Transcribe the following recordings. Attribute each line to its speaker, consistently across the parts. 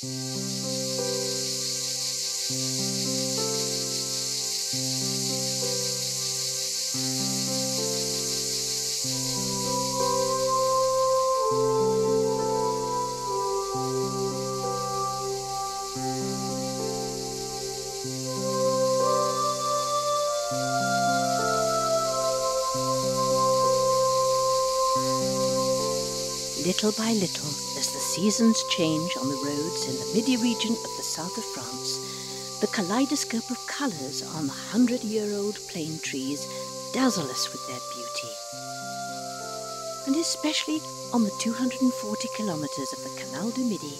Speaker 1: Música Little by little, as the seasons change on the roads in the Midi region of the south of France, the kaleidoscope of colours on the hundred-year-old plane trees dazzle us with their beauty. And especially on the 240 kilometres of the Canal du Midi,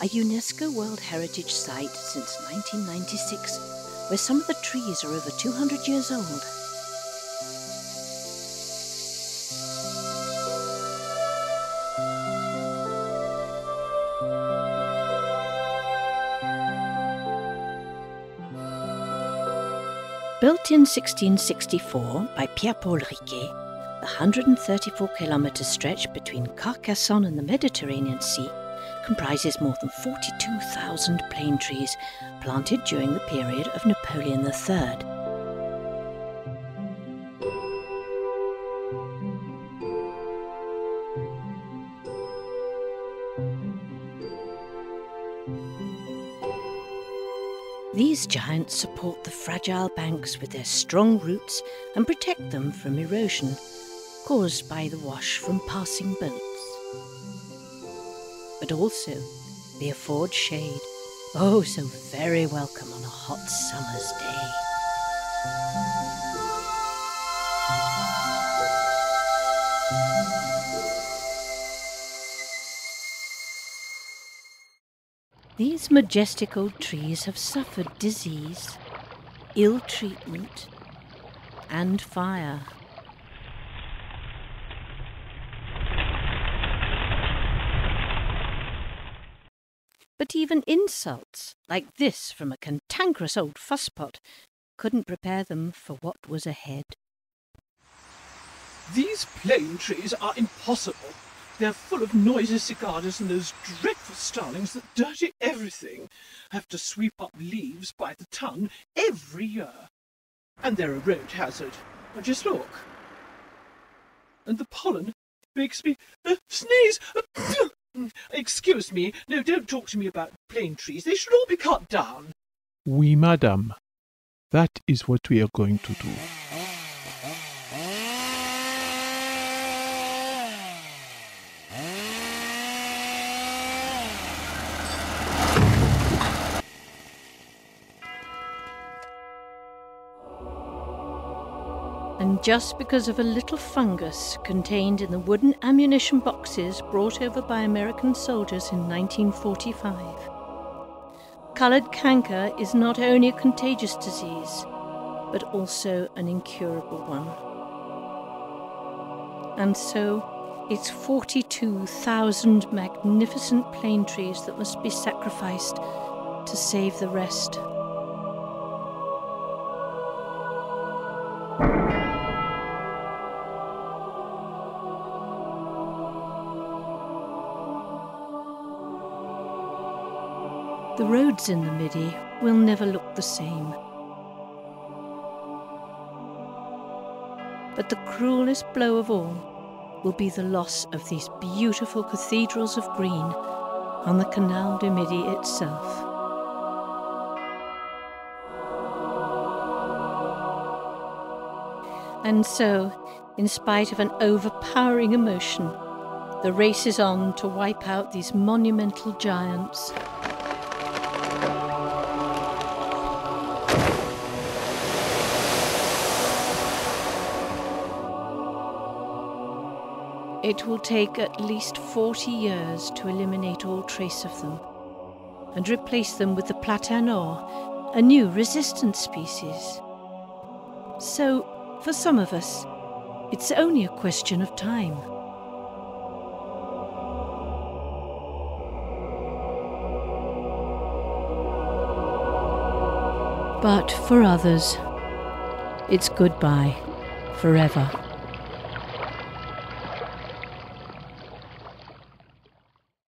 Speaker 1: a UNESCO World Heritage Site since 1996, where some of the trees are over 200 years old. Built in 1664 by Pierre-Paul Riquet, the 134 kilometre stretch between Carcassonne and the Mediterranean Sea comprises more than 42,000 plane trees planted during the period of Napoleon III. These giants support the fragile banks with their strong roots and protect them from erosion caused by the wash from passing boats. But also, they afford shade, oh so very welcome on a hot summer's day. These majestic old trees have suffered disease, ill treatment, and fire. But even insults, like this from a cantankerous old fusspot, couldn't prepare them for what was ahead.
Speaker 2: These plane trees are impossible. They're full of noisy cicadas and those dreadful starlings that dirty everything. Have to sweep up leaves by the ton every year. And they're a road hazard. Just look. And the pollen makes me uh, sneeze. Excuse me. No, don't talk to me about plane trees. They should all be cut down.
Speaker 3: Oui, madame. That is what we are going to do.
Speaker 1: And just because of a little fungus contained in the wooden ammunition boxes brought over by American soldiers in 1945. Coloured canker is not only a contagious disease, but also an incurable one. And so, it's 42,000 magnificent plane trees that must be sacrificed to save the rest. The roads in the Midi will never look the same. But the cruelest blow of all will be the loss of these beautiful cathedrals of green on the Canal du Midi itself. And so, in spite of an overpowering emotion, the race is on to wipe out these monumental giants. It will take at least 40 years to eliminate all trace of them and replace them with the platanor, a new resistant species. So, for some of us, it's only a question of time. But for others, it's goodbye forever.